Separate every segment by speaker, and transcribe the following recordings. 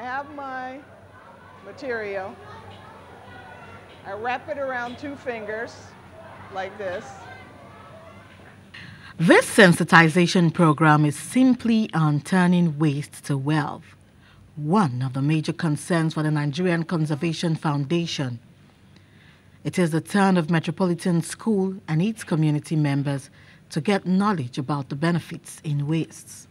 Speaker 1: I have my material. I wrap it around two fingers like this.
Speaker 2: This sensitization program is simply on turning waste to wealth, one of the major concerns for the Nigerian Conservation Foundation. It is the turn of Metropolitan School and its community members to get knowledge about the benefits in wastes.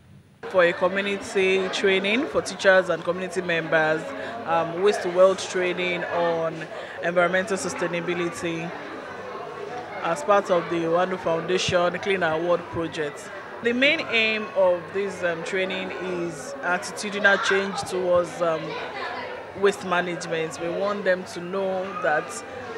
Speaker 3: For a community training for teachers and community members, um, waste to wealth training on environmental sustainability as part of the Oando Foundation Clean Our World project. The main aim of this um, training is attitudinal change towards um, waste management. We want them to know that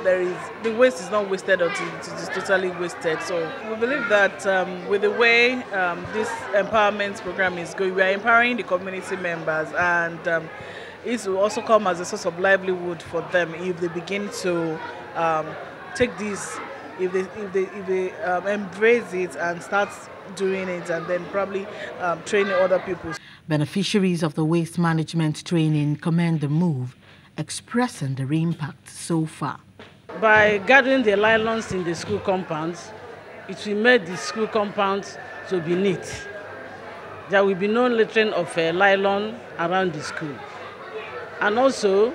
Speaker 3: there is the waste is not wasted until it is totally wasted. So we believe that um, with the way um, this empowerment program is going, we are empowering the community members and um, it will also come as a source of livelihood for them if they begin to um, take this if they if they if they um, embrace it and start doing it and then probably um, training other people.
Speaker 2: Beneficiaries of the waste management training commend the move, expressing their impact so far.
Speaker 4: By gathering the nylons in the school compounds, it will make the school compounds to be neat. There will be no littering of uh, nylon around the school. And also,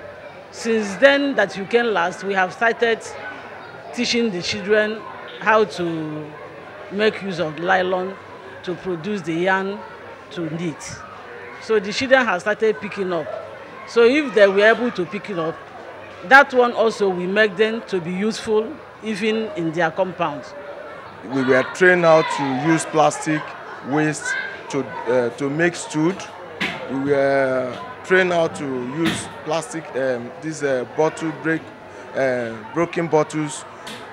Speaker 4: since then that you can last, we have started teaching the children how to make use of nylon to produce the yarn to knit. So the children have started picking up. So if they were able to pick it up, that one also we make them to be useful even in their compounds.
Speaker 5: We were trained how to use plastic waste to, uh, to make stood. We were trained how to use plastic, um, these uh, bottle break, uh, broken bottles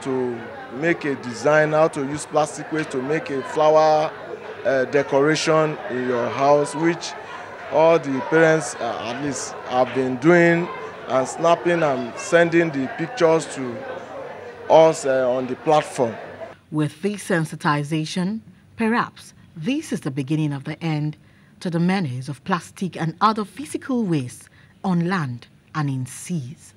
Speaker 5: to make a design, how to use plastic waste to make a flower uh, decoration in your house, which all the parents uh, at least have been doing and snapping and sending the pictures to us uh, on the platform.
Speaker 2: With this sensitization, perhaps this is the beginning of the end to the menace of plastic and other physical waste on land and in seas.